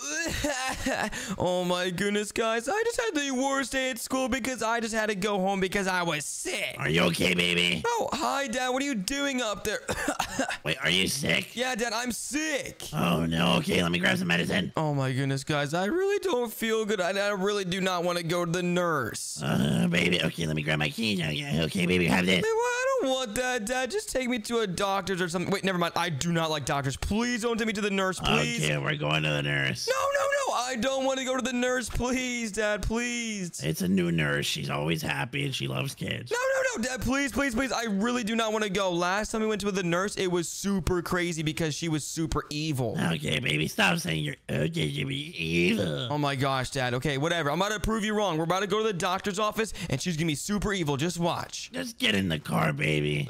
oh my goodness, guys. I just had the worst day at school because I just had to go home because I was sick. Are you okay, baby? Oh, hi, Dad. What are you doing up there? Wait, are you sick? yeah, Dad, I'm sick. Oh, no. Okay, let me grab some medicine. Oh my goodness, guys. I really don't feel good. I, I really do not want to go to the nurse. Uh, baby. Okay, let me grab my keys. Okay, okay, baby, have this. Hey, want that, Dad. Just take me to a doctor's or something. Wait, never mind. I do not like doctors. Please don't take me to the nurse, please. Okay, we're going to the nurse. No, no, no. I don't want to go to the nurse. Please, Dad. Please. It's a new nurse. She's always happy and she loves kids. No, no, Dad. Please, please, please. I really do not want to go. Last time we went to the nurse, it was super crazy because she was super evil. Okay, baby, stop saying you're okay, Jimmy. Evil. Oh my gosh, Dad. Okay, whatever. I'm about to prove you wrong. We're about to go to the doctor's office and she's gonna be super evil. Just watch. Just get in the car, baby.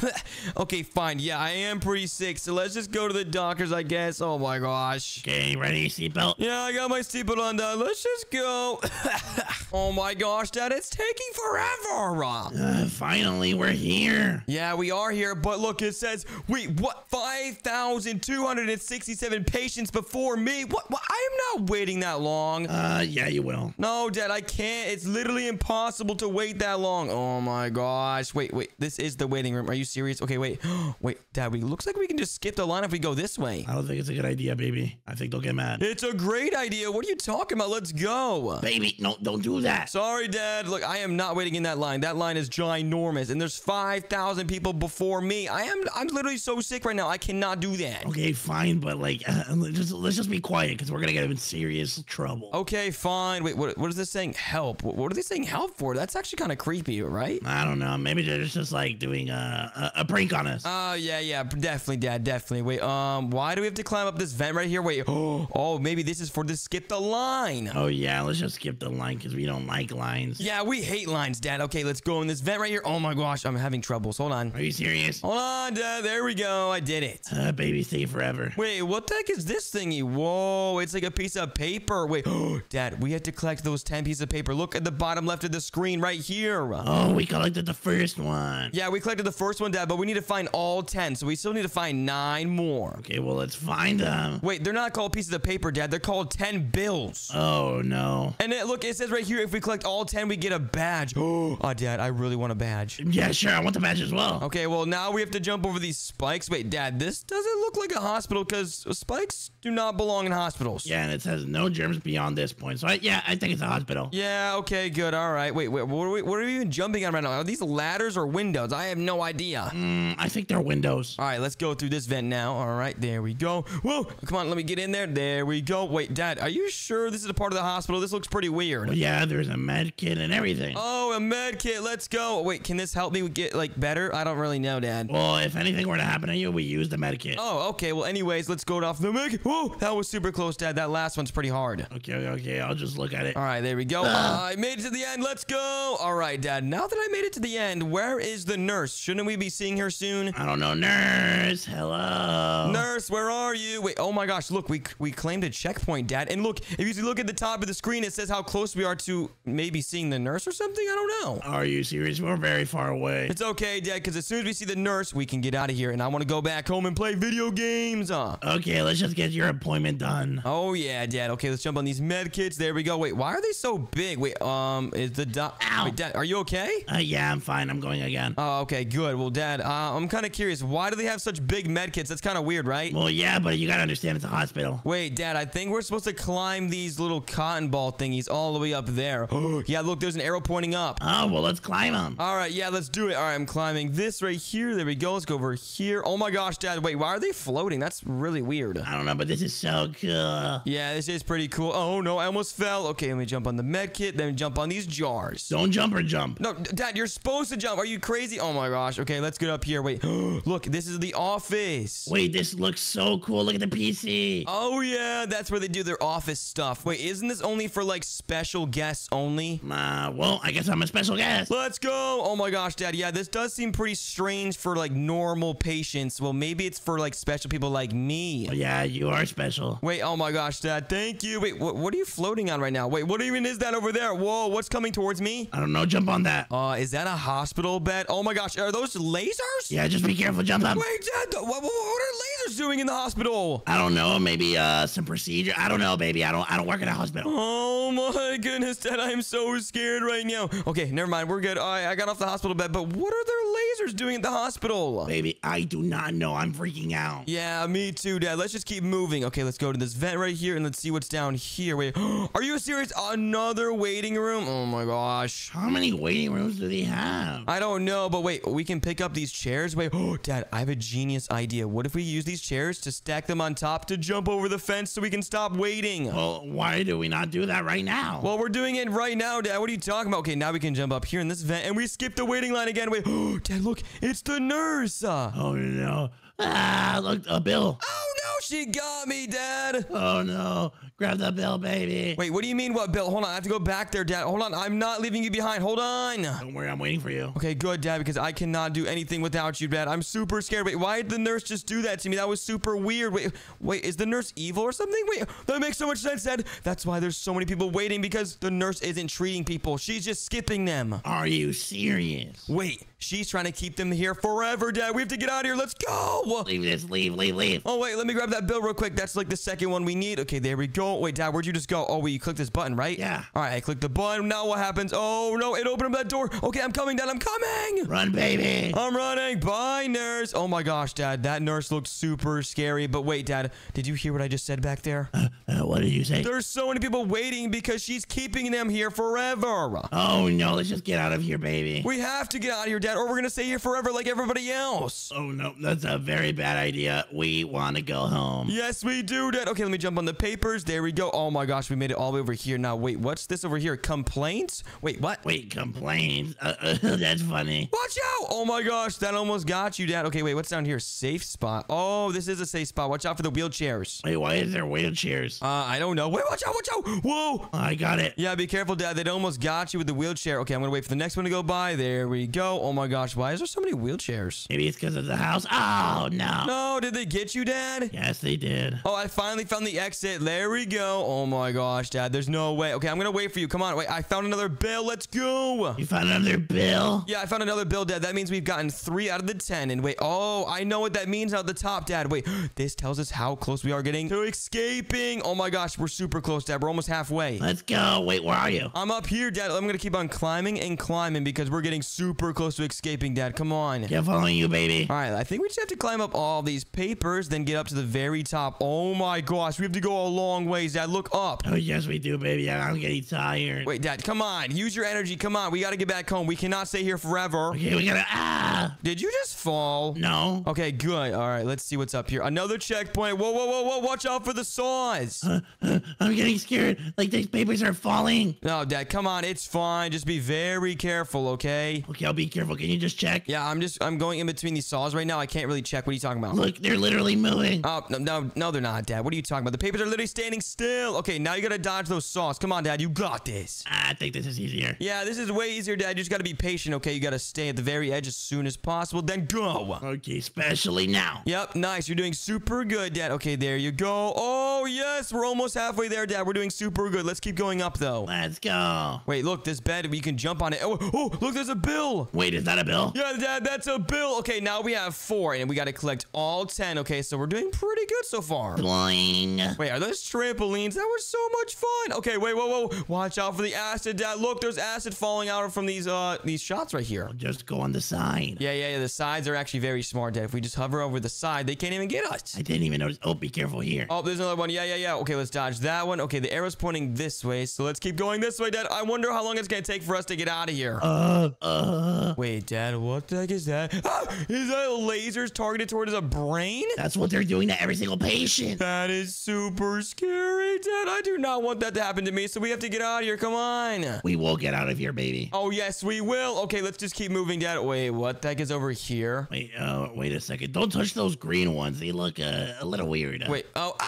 okay, fine. Yeah, I am pretty sick, so let's just go to the doctor's, I guess. Oh my gosh. Okay, ready? Seatbelt? Yeah, I got my seatbelt on, Dad. Let's just go. oh my gosh, Dad, it's taking forever. Uh, finally, we're here. Yeah, we are here, but look, it says, wait, what? 5,267 patients before me? What? what? I am not waiting that long. Uh, yeah, you will. No, Dad, I can't. It's literally impossible to wait that long. Oh my gosh. Wait, wait. This is the waiting room. Are you serious? Okay, wait. wait, Dad, we looks like we can just skip the line if we go this way. I don't think it's a good idea, baby. I think they'll get mad. It's a great idea. What are you talking about? Let's go. Baby, no, don't do that. Sorry, Dad. Look, I am not waiting in that line. That line is ginormous, and there's 5,000 people before me. I am, I'm literally so sick right now. I cannot do that. Okay, fine, but like, uh, let's, just, let's just be quiet because we're gonna get in serious trouble. Okay, fine. Wait, what, what is this saying? Help. What, what are they saying help for? That's actually kind of creepy, right? I don't know. Maybe they're just like doing a, a, a prank on us. Oh, yeah, yeah. Definitely, Dad. Definitely. Wait, um, why do we have to climb up this vent right here? Wait, oh, maybe this is for the skip the line. oh yeah, let's just skip the line because we don't like lines. Yeah, we hate lines, Dad. Okay, let's go in this vent right here. Oh my gosh, I'm having troubles. Hold on. Are you serious? Hold on, Dad. There we go. I did it. Uh, baby, stay forever. Wait, what the heck is this thingy? Whoa, it's like a piece of paper. Wait, Dad, we had to collect those 10 pieces of paper. Look at the bottom left of the screen right here. Oh, we collected the first one. Yeah, we collected the first one, Dad, but we need to find all 10, so we still need to find nine more. Okay, well, let's find them. Wait, they're not called pieces of paper, Dad. They're called 10 bills. Oh, no. And it, look, it says right here, if we collect all 10, we get a badge. Oh, Dad, I really want a badge. Yeah, sure. I want the badge as well. Okay, well, now we have to jump over these spikes. Wait, Dad, this doesn't look like a hospital because spikes do not belong in hospitals. Yeah, and it says no germs beyond this point. So, I, yeah, I think it's a hospital. Yeah, okay, good. All right. Wait, wait, what are we, what are we even jumping on right now? Are these ladders or windows? I have no idea. Mm, I think they're windows. All right, let's go through this vent now. All right, there we go. Whoa, come on, let me get in there. There we go. Wait, Dad, are you sure this is a part of the hospital? This looks pretty weird. Well, yeah, there's a med kit and everything. Oh, a med kit. Let's go. Oh, wait, can this help me get like better? I don't really know, Dad. Well, if anything were to happen to you, we use the med kit. Oh, okay. Well, anyways, let's go off the med Oh, that was super close, Dad. That last one's pretty hard. Okay, okay, I'll just look at it. All right, there we go. I made it to the end. Let's go. All right, Dad. Now that I made it to the end, where is the nurse? Shouldn't we be seeing her soon? I don't know, nurse. Hello. Nurse, where are you? Wait, oh my gosh, look, we we claimed a checkpoint, Dad. And look, if you look at the top of the screen, it says how close we are to maybe seeing the nurse or something. I don't know. Are you serious? We're very far away. It's okay, Dad, because as soon as we see the nurse, we can get out of here. And I want to go back home and play video games. Uh. Okay, let's just get your appointment done. Oh yeah, Dad. Okay, let's jump on these med kits. There we go. Wait, why are they so big? Wait, um, is the doc? Ow. Wait, Dad, are you okay? Uh, yeah, I'm fine. I'm going again. Oh, okay, good. Well, Dad, uh, I'm kind of curious. Why do they have such big med kits? That's kind of weird, right? Well, yeah, but you gotta understand it's a hospital. Wait, Dad, I think we're supposed to climb these little cotton ball thingies all the way up there. yeah, look, there's an arrow pointing up. Oh, well, let's climb them. All right, yeah, let's do it. All right, I'm climbing this right here. There we go. Let's go over here. Oh my gosh, Dad. Wait, why are they floating? That's really weird. I don't know, but this is so cool. Yeah, this is pretty cool. Oh no, I almost fell. Okay, let me jump on the med kit, then jump on these jars. Don't jump or jump. No, Dad, you're supposed to jump. Are you crazy? Oh my gosh. Okay, let's get up here. Wait, look, this is the office. Wait, this looks so cool. Look at the PC. Oh yeah, that's where they do their office stuff. Wait, isn't this only for like special guests only? Uh, well, I guess I'm a special guest. Let's go. Go. Oh my gosh, Dad. Yeah, this does seem pretty strange for like normal patients. Well, maybe it's for like special people like me. Oh, yeah, you are special. Wait, oh my gosh, Dad. Thank you. Wait, what, what are you floating on right now? Wait, what even is that over there? Whoa, what's coming towards me? I don't know. Jump on that. Uh, is that a hospital bed? Oh my gosh, are those lasers? Yeah, just be careful. Jump up. Wait, Dad, what, what are lasers doing in the hospital? I don't know. Maybe uh some procedure. I don't know, baby. I don't. I don't work in a hospital. Oh my goodness, Dad, I'm so scared right now. Okay, never mind. We're good. I, I got off the hospital bed, but what are their lasers doing at the hospital? Baby, I do not know. I'm freaking out. Yeah, me too, Dad. Let's just keep moving. Okay, let's go to this vent right here and let's see what's down here. Wait, are you serious? Another waiting room? Oh my gosh. How many waiting rooms do they have? I don't know, but wait, we can pick up these chairs. Wait, oh, Dad, I have a genius idea. What if we use these chairs to stack them on top to jump over the fence so we can stop waiting? Well, why do we not do that right now? Well, we're doing it right now, Dad. What are you talking about? Okay, now we can jump up here in this vent, and we skip the waiting line again. Wait, oh, Dad, look, it's the nurse. Oh no. Ah, look, a bill. oh no, she got me, Dad. Oh no. Grab the bill, baby. Wait, what do you mean, what, Bill? Hold on, I have to go back there, Dad. Hold on, I'm not leaving you behind. Hold on. Don't worry, I'm waiting for you. Okay, good, Dad, because I cannot do anything without you, Dad. I'm super scared. Wait, why did the nurse just do that to me? That was super weird. Wait, wait, is the nurse evil or something? Wait, that makes so much sense, Dad. That's why there's so many people waiting because the nurse isn't treating people. She's just skipping them. Are you serious? Wait, she's trying to keep them here forever, Dad. We have to get out of here. Let's go. Leave this. Leave. Leave. Leave. Oh, wait, let me grab that bill real quick. That's like the second one we need. Okay, there we go. Wait, Dad, where'd you just go? Oh, wait, you clicked this button, right? Yeah. All right, I clicked the button. Now what happens? Oh, no, it opened up that door. Okay, I'm coming, Dad. I'm coming. Run, baby. I'm running. Bye, nurse. Oh my gosh, Dad. That nurse looked super scary. But wait, Dad, did you hear what I just said back there? Uh, uh, what did you say? There's so many people waiting because she's keeping them here forever. Oh no, let's just get out of here, baby. We have to get out of here, Dad, or we're going to stay here forever like everybody else. Oh no, that's a very bad idea. We want to go home. Yes, we do, Dad. Okay, let me jump on the papers. There we go. Oh my gosh, we made it all the way over here. Now, wait, what's this over here? Complaints? Wait, what? Wait, complaints? Uh, uh, that's funny. Watch out! Oh my gosh, that almost got you, Dad. Okay, wait, what's down here? Safe spot. Oh, this is a safe spot. Watch out for the wheelchairs. Wait, why is there wheelchairs? Uh, I don't know. Wait, watch out, watch out! Whoa! I got it. Yeah, be careful, Dad. They almost got you with the wheelchair. Okay, I'm gonna wait for the next one to go by. There we go. Oh my gosh, why is there so many wheelchairs? Maybe it's because of the house. Oh no. No, did they get you, Dad? Yes, they did. Oh, I finally found the exit. There we go. Oh my gosh, Dad. There's no way. Okay, I'm gonna wait for you. Come on. Wait, I found another bill. Let's go. You found another bill? Yeah, I found another bill, Dad. That means we've gotten three out of the ten. And wait, oh, I know what that means out the top, Dad. Wait, this tells us how close we are getting to escaping. Oh my gosh, we're super close, Dad. We're almost halfway. Let's go. Wait, where are you? I'm up here, Dad. I'm gonna keep on climbing and climbing because we're getting super close to escaping, Dad. Come on. Yeah, following you, baby. All right, I think we just have to climb up all these papers, then get up to the very top. Oh my gosh, we have to go a long ways, Dad. Look up. Oh, yes, we do, baby. I'm getting tired. Wait, Dad, come on. Use your energy. Come on. We got to get back home. We cannot stay here forever. Okay, we gotta. Ah! Did you just fall? No. Okay, good. All right, let's see what's up here. Another checkpoint. Whoa, whoa, whoa, whoa. Watch out for the saws. Uh, uh, I'm getting scared. Like these papers are falling. No, Dad, come on. It's fine. Just be very careful, okay? Okay, I'll be careful. Can you just check? Yeah, I'm just, I'm going in between these saws right now. I can't really check. What are you talking about? Look, they're literally moving. Oh, no, no, no, they're not, Dad. What are you talking about? The papers are literally standing still. Okay, now you gotta dodge those saws. Come on, Dad. You got this. I think this is easier. Yeah, this is way easier, Dad. You just gotta be patient, okay? You gotta stay at the very edge as soon as possible, then go. Okay, especially now. Yep, nice. You're doing super good, Dad. Okay, there you go. Oh, yes, we're almost halfway there, Dad. We're doing super good. Let's keep going up, though. Let's go. Wait, look, this bed, we can jump on it. Oh, oh, look, there's a bill. Wait, is that a bill? Yeah, Dad, that's a bill. Okay, now we have four, and we gotta collect all ten. Okay, so we're doing pretty good so far. Boing. Wait, are those trampolines? That was so much fun. Okay, wait, whoa, whoa. Watch out for the acid, Dad. Look, there's acid falling out from these uh these shots right here. Just go on the side. Yeah, yeah, yeah. The sides are actually very smart, Dad. If we just hover over the side, they can't even get us. I didn't even notice. Oh, be careful here. Oh, there's another one. Yeah, yeah, yeah. Okay, let's dodge that one. Okay, the arrow's pointing this way, so let's keep going this way, Dad. I wonder how long it's gonna take for us to get out of here. Uh, uh. Wait, Dad, what the heck is that? Ah, is that lasers targeted towards a brain? That's what they're doing to every single patient. That is super scary, Dad. I do not want that to happen to me, so we have to get out of here. Come on. We will get out of here, baby. Oh, yes, we will. Okay, let's just keep moving, Dad. Wait, what the heck is over here? Wait, uh, wait a second. Don't touch those green ones. They look uh, a little weird. Wait, oh, no,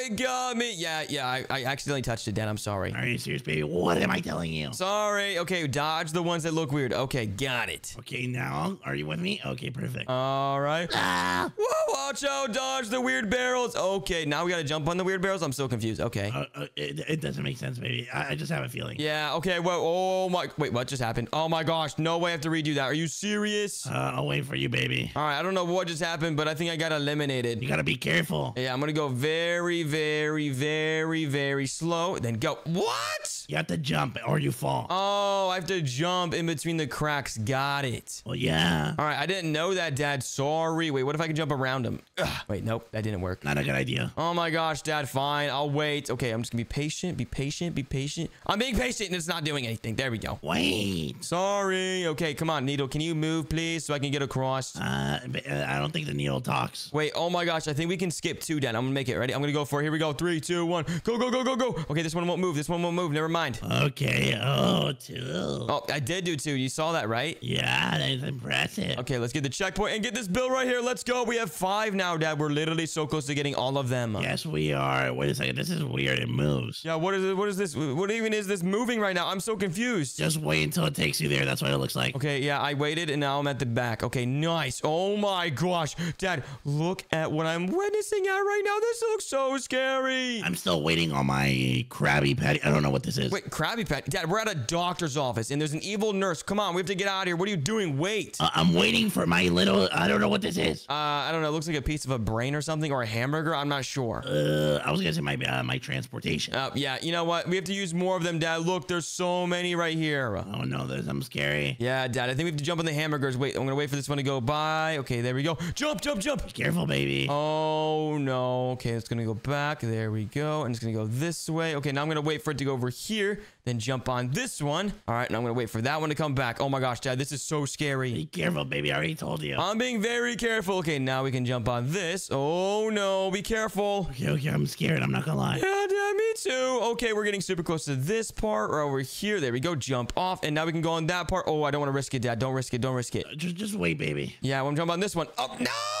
it got me. Yeah, yeah, I, I accidentally touched it, Dad. I'm sorry. Are you serious, baby? What am I telling you? Sorry. Okay, dodge the ones that look weird. Okay, got it. Okay, now are you with me? Okay, perfect. All right. ah! Whoa, watch out. Dodge the weird barrels. Okay, now we got to jump on the weird barrels. I'm so confused. Okay. Uh, uh, it, it doesn't make sense, baby. I, I just have a feeling. Yeah, okay. Well, oh my. Wait, what just happened? Oh my gosh. No way I have to redo that. Are you serious? Uh, I'll wait for you, baby. All right, I don't know what just happened, but I think I got eliminated. You gotta be careful. Yeah, I'm gonna go very, very, very, very slow. Then go. What? You have to jump or you fall. Oh, I have to jump in between the cracks. Got it. well, yeah. All right, I didn't know that, Dad. Sorry. Wait, what if I can jump around him? Ugh. Wait, nope, that didn't work. Not a good idea. Oh my gosh, Dad, fine. I'll wait. Okay, I'm just gonna be patient, be patient, be patient. I'm being patient and it's not doing anything. There we go. Wait. Sorry. Okay, come on, Needle. Can you move, please, so I can get across? Uh, uh, I don't think the needle talks. Wait, oh my gosh, I think we can skip two, Dad. I'm gonna make it. Ready? I'm gonna go for it. Here we go. Three, two, one. Go, go, go, go, go. Okay, this one won't move. This one won't move. Never mind. Okay. Oh, two. Oh, I did do two. You saw that, right? Yeah, that's impressive. Okay, let's get the checkpoint and get this bill right here. Let's go. We have five now, Dad. We're literally so close to getting all of them. Yes, we are. Wait a second. This is weird. It moves. Yeah, what is it? What is this? What even is this moving right now? I'm so confused. Just wait until it takes you there. That's what it looks like. Okay, yeah, I waited and now I'm at the back. Okay, nice. Oh my gosh. Dad, look at what I'm witnessing at right now. This looks so scary. I'm still waiting on my Krabby Patty. I don't know what this is. Wait, Krabby Patty. Dad, we're at a doctor's office and there's an evil nurse. Come on, we have to get out of here. What are you doing? Wait. Uh, I'm waiting for my little. I don't know what this is. Uh, I don't know. It looks like a piece of a brain or something or a hamburger. I'm not sure. Uh, I was gonna say my uh, my transportation. Uh, yeah, you know what? We have to use more of them, Dad. Look, there's so many right here. oh no, there's I'm scary. Yeah, Dad, I think we have to jump on the hamburgers. Wait, I'm gonna wait for this one to go by. Okay, there we go. Jump, jump, jump. Careful, baby. Oh no. Okay, it's gonna go back. There we go. And it's gonna go this way. Okay, now I'm gonna wait for it to go over here, then jump on this one. All right, and I'm gonna wait for that one to come back. Oh my gosh, Dad, this is so scary. Be careful, baby. I already told you. I'm being very careful. Okay, now we can jump on this. Oh no, be careful. okay, okay. I'm scared. I'm not gonna lie. Yeah, Dad, me too. Okay, we're getting super close to this part or over here. There we go. Jump off, and now we can go on that part. Oh, I don't want to risk it, Dad. Don't risk it. Don't risk it. Uh, Just just wait, baby. Yeah, I'm jump on this one. Oh no!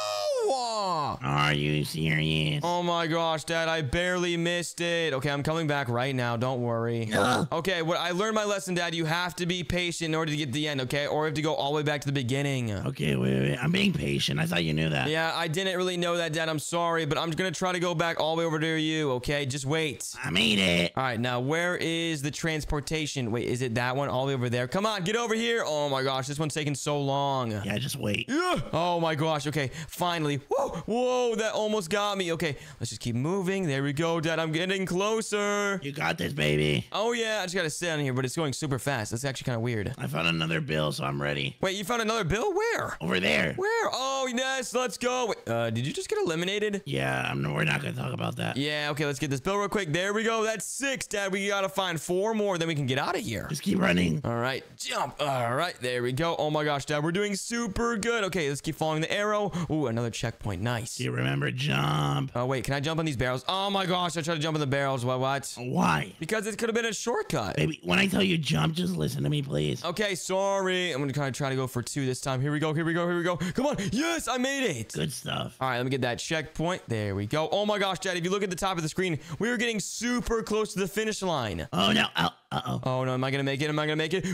Are you serious? Oh my gosh, Dad, I barely missed it. Okay, I'm coming back right now. Don't worry. Okay, what I learned my lesson, Dad. You have to be patient in order to get to the end, okay? Or you have to go all the way back to the beginning. Okay, wait, wait. I'm being patient. I thought you knew that. Yeah, I didn't really know that, Dad. I'm sorry, but I'm gonna try to go back all the way over to you, okay? Just wait. I made it. All right, now where is the transportation? Wait, is it that one all the way over there? Come on, get over here. Oh my gosh, this one's taking so long. Yeah, just wait. Oh my gosh. Okay. Finally. Whoa. Whoa. That almost got me. Okay. Let's just keep moving. There we go, Dad. I'm getting closer. You got this, baby. Oh yeah. I just gotta sit on here, but it's going super fast. That's actually kind of weird. I found another bill, so I'm ready. Wait, you found another bill? Where? Over there. Where? Oh yes. Let's go. Wait, uh, did you just get eliminated? Yeah, I'm. We're not gonna talk about that. Yeah. Okay. Let's get this bill real quick. There we go. That's six, Dad. We gotta find four more, then we can get out of here. Just keep running. All right, jump. All right, there we go. Oh my gosh, Dad, we're doing super good. Okay, let's keep following the arrow. Ooh, another checkpoint. Nice. Do you remember jump? Oh wait, can I jump on these barrels? Oh my gosh, I tried to jump on the barrels. What? What? Why? Because it could have been a shortcut. Baby, when I tell you jump, just listen to me, please. Okay, sorry. I'm gonna kind of try to go for two this time. Here we go. Here we go. Here we go. Come on. Yes, I made it. Good stuff. All right, let me get that checkpoint. There we go. Oh my gosh, Dad, if you look at the top of the screen, we are getting super close to the finish line. Oh no. Oh, uh oh. No, am I gonna make it? Am I gonna make it?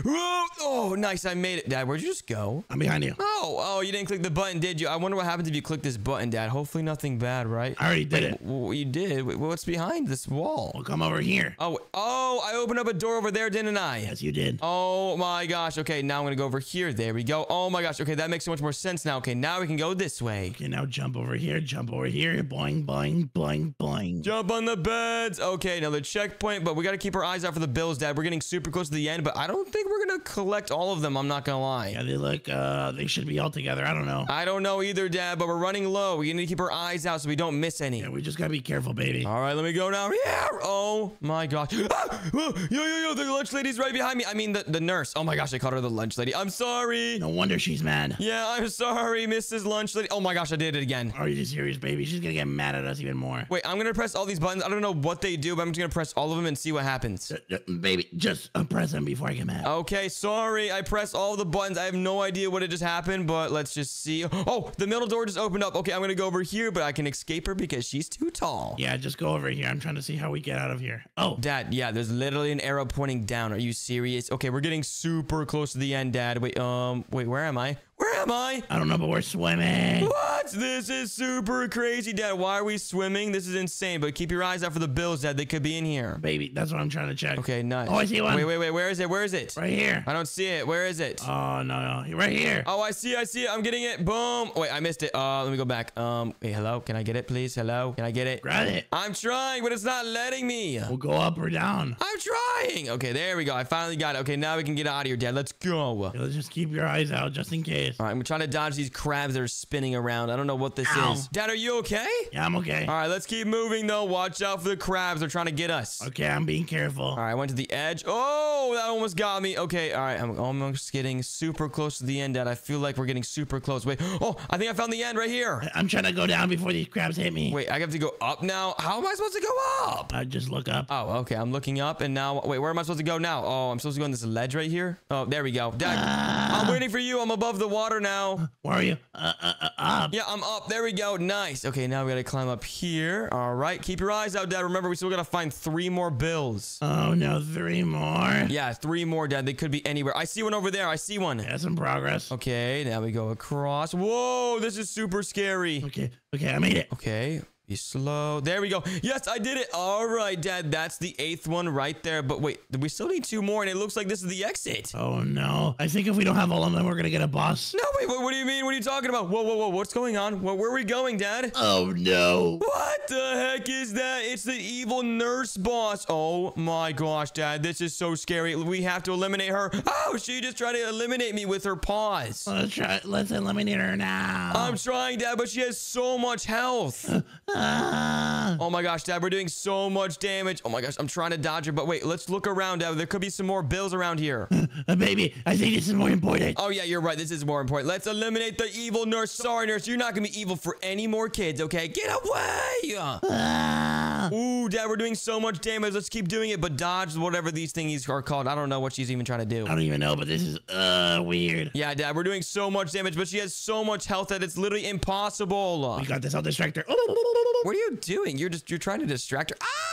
Oh, nice, I made it. Dad, where'd you just go? I'm behind you. Oh, oh, you didn't click the button, did you? I wonder what happens if you click this button, Dad. Hopefully nothing bad, right? I already did it. W- you did. Wait, what's behind this wall? Well, come over here. Oh, oh, I opened up a door over there, didn't I? Yes, you did. Oh my gosh. Okay, now I'm gonna go over here. There we go. Oh my gosh. Okay, that makes so much more sense now. Okay, now we can go this way. Okay, now jump over here. Jump over here. Boing, boing, boing, boing. Jump on the beds. Okay, another checkpoint, but we gotta keep our eyes out for the bills, Dad. We're getting super close to the end, but I don't think we're gonna collect all of them. I'm not gonna lie. Yeah, they look. Uh, they should be all together. I don't know. I don't know either, Dad, but we're running low. We need to keep our eyes out so we don't miss any. Yeah, we just gotta be careful, baby. All right, let me go now. Yeah. Oh my gosh. Ah! Whoa, Yo, yo, yo, the lunch lady's right behind me. I mean, the, the nurse. Oh my gosh, I called her the lunch lady. I'm sorry. No wonder she's mad. Yeah, I'm sorry, Mrs. Lunch Lady. Oh my gosh, I did it again. Are you serious, baby? She's gonna get mad at us even more. Wait, I'm gonna press all these buttons. I don't know what they do, but I'm just gonna press all of them and see what happens. Uh, uh, Baby, baby, just press him before I get mad. Okay, sorry. I pressed all the buttons. I have no idea what had just happened, but let's just see. Oh, the middle door just opened up. Okay, I'm gonna go over here, but I can escape her because she's too tall. Yeah, just go over here. I'm trying to see how we get out of here. Oh, Dad, yeah, there's literally an arrow pointing down. Are you serious? Okay, we're getting super close to the end, Dad. Wait, um, wait, where am I? Where am I? I don't know, but we're swimming. What? This is super crazy, Dad. Why are we swimming? This is insane. But keep your eyes out for the bills, Dad. They could be in here. Baby, that's what I'm trying to check. Okay, nice. Oh, I see one. Wait, wait, wait. Where is it? Where is it? Right here. I don't see it. Where is it? Oh, no, no. Right here. Oh, I see, I see it. I'm getting it. Boom. Wait, I missed it. Uh, let me go back. Um, wait, hello? Can I get it, please? Hello? Can I get it? Grab it. I'm trying, but it's not letting me. We'll go up or down. I'm trying. Okay, there we go. I finally got it. Okay, now we can get out of here, Dad. Let's go. Okay, let's just keep your eyes out just in case. Right, I'm trying to dodge these crabs that are spinning around. I don't know what this Ow. is. Dad, are you okay? Yeah, I'm okay. All right, let's keep moving, though. Watch out for the crabs. They're trying to get us. Okay, I'm being careful. All right, I went to the edge. Oh, that almost got me. Okay, all right, I'm almost getting super close to the end, Dad. I feel like we're getting super close. Wait, oh, I think I found the end right here. I'm trying to go down before these crabs hit me. Wait, I have to go up now? How am I supposed to go up? I just look up. Oh, okay. I'm looking up and now, wait, where am I supposed to go now? Oh, I'm supposed to go on this ledge right here? Oh, there we go. Dad, ah. I'm waiting for you. I'm above the water now. Where are you? Uh, uh, uh, up. Yeah, I'm up. There we go. Nice. Okay, now we gotta climb up here. All right. Keep your eyes out, Dad. Remember, we still gotta find three more bills. Oh, no, three more. Yeah, three more, Dad. They could be anywhere. I see one over there. I see one. Yeah, in progress. Okay, now we go across. Whoa, this is super scary. Okay, okay, I made it. Okay, be slow. There we go. Yes, I did it. All right, Dad. That's the eighth one right there. But wait, we still need two more, and it looks like this is the exit. Oh, no. I think if we don't have all of them, we're going to get a boss. No, wait, what, what do you mean? What are you talking about? Whoa, whoa, whoa. What's going on? Where, where are we going, Dad? Oh, no. What the heck is that? It's the evil nurse boss. Oh my gosh, Dad. This is so scary. We have to eliminate her. Oh, she just tried to eliminate me with her paws. Let's try. Let's eliminate her now. I'm trying, Dad, but she has so much health. Ah. Oh my gosh, Dad, we're doing so much damage. Oh my gosh, I'm trying to dodge her, but wait, let's look around, Dad. There could be some more bills around here. Uh, baby, I think this is more important. Oh yeah, you're right. This is more important. Let's eliminate the evil nurse. Sorry, nurse, you're not gonna be evil for any more kids, okay? Get away! Ah. Ooh, Dad, we're doing so much damage. Let's keep doing it, but dodge whatever these thingies are called. I don't know what she's even trying to do. I don't even know, but this is uh weird. Yeah, Dad, we're doing so much damage, but she has so much health that it's literally impossible. We got this. I'll distract her. What are you doing? You're just you're trying to distract her. Ah?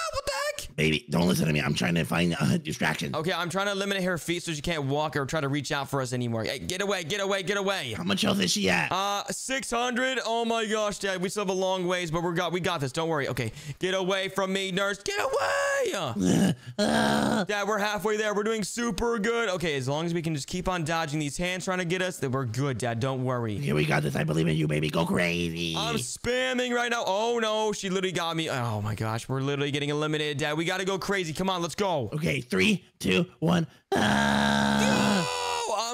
Baby, don't listen to me. I'm trying to find a distraction. Okay, I'm trying to eliminate her feet so she can't walk or try to reach out for us anymore. Hey, get away, get away, get away. How much health is she at? Uh, 600. Oh my gosh, Dad, we still have a long ways, but we got we got this. Don't worry. Okay, get away from me, nurse. Get away. Uh, Dad, we're halfway there. We're doing super good. Okay, as long as we can just keep on dodging these hands trying to get us, then we're good, Dad. Don't worry. here we got this. I believe in you, baby. Go crazy. I'm spamming right now. Oh no, she literally got me. Oh my gosh, we're literally getting eliminated, Dad. We gotta go crazy. Come on, let's go. okay, three, two, one. Ah.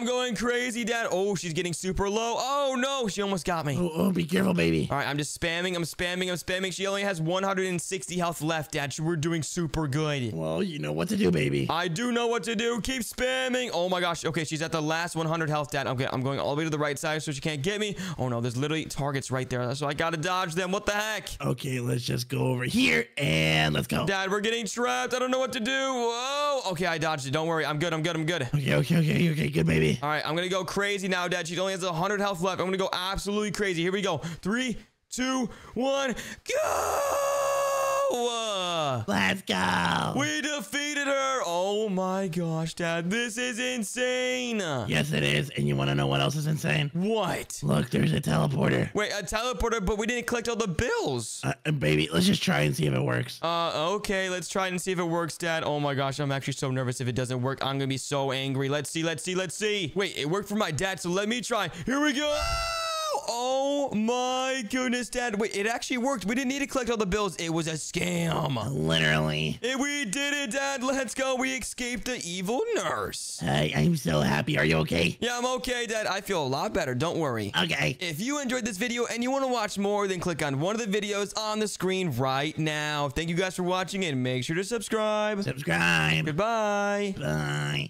I'm going crazy, Dad. Oh, she's getting super low. Oh no, she almost got me. Oh, oh, be careful, baby. All right, I'm just spamming. I'm spamming. I'm spamming. She only has 160 health left, Dad. We're doing super good. Well, you know what to do, baby. I do know what to do. Keep spamming. Oh my gosh. Okay, she's at the last 100 health, Dad. Okay, I'm going all the way to the right side so she can't get me. Oh no, there's literally targets right there. So I gotta dodge them. What the heck? Okay, let's just go over here and let's go. Dad, we're getting trapped. I don't know what to do. Whoa. Okay, I dodged it. Don't worry. I'm good. I'm good. I'm good. Okay, okay, okay, okay, good, baby. All right, I'm gonna go crazy now, Dad. She only has 100 health left. I'm gonna go absolutely crazy. Here we go. Three, two, one, go! Let's go. We defeated her. Oh my gosh, Dad. This is insane. Yes, it is. And you want to know what else is insane? What? Look, there's a teleporter. Wait, a teleporter, but we didn't collect all the bills. Uh, uh, baby, let's just try and see if it works. Uh, okay, let's try and see if it works, Dad. Oh my gosh, I'm actually so nervous if it doesn't work. I'm gonna be so angry. Let's see, let's see, let's see. Wait, it worked for my dad, so let me try. Here we go. Oh my goodness, Dad. Wait, it actually worked. We didn't need to collect all the bills. It was a scam. Literally. We did it, Dad. Let's go. We escaped the evil nurse. I, I'm so happy. Are you okay? Yeah, I'm okay, Dad. I feel a lot better. Don't worry. Okay. If you enjoyed this video and you want to watch more, then click on one of the videos on the screen right now. Thank you guys for watching and make sure to subscribe. Subscribe. Goodbye. Bye.